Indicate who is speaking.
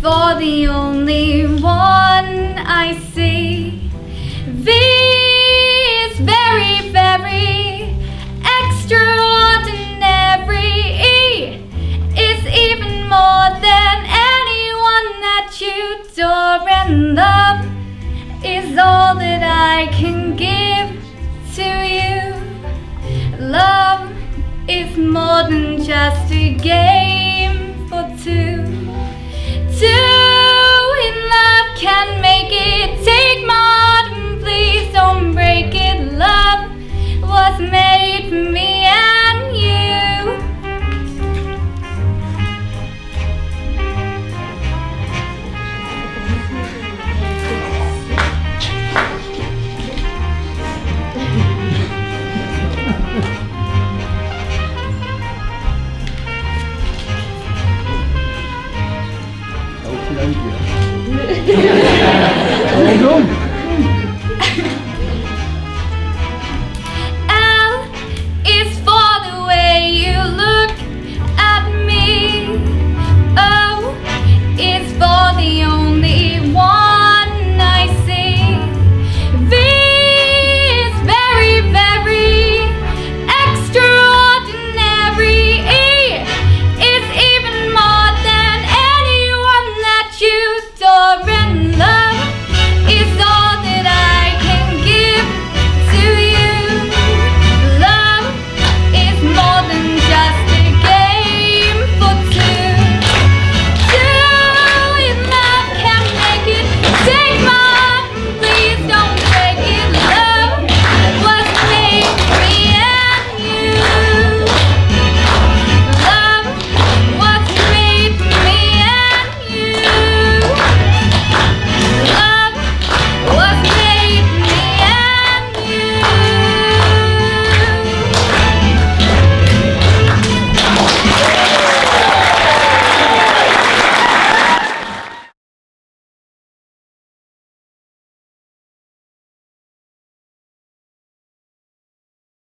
Speaker 1: for the only one I see. V is very, very extraordinary. E is even more than anyone that you adore, and love is all that I can give to you. Love is more than just a game.